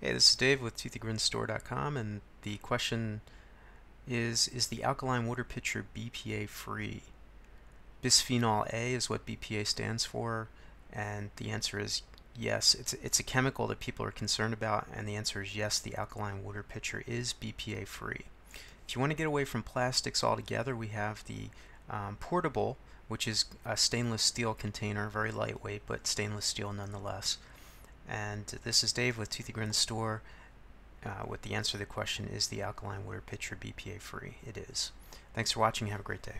Hey, this is Dave with ToothyGrinsStore.com, and the question is Is the alkaline water pitcher BPA free? Bisphenol A is what BPA stands for, and the answer is yes. It's, it's a chemical that people are concerned about, and the answer is yes, the alkaline water pitcher is BPA free. If you want to get away from plastics altogether, we have the um, portable, which is a stainless steel container, very lightweight, but stainless steel nonetheless. And this is Dave with Toothy Grins Store uh, with the answer to the question, is the alkaline water pitcher BPA free? It is. Thanks for watching. Have a great day.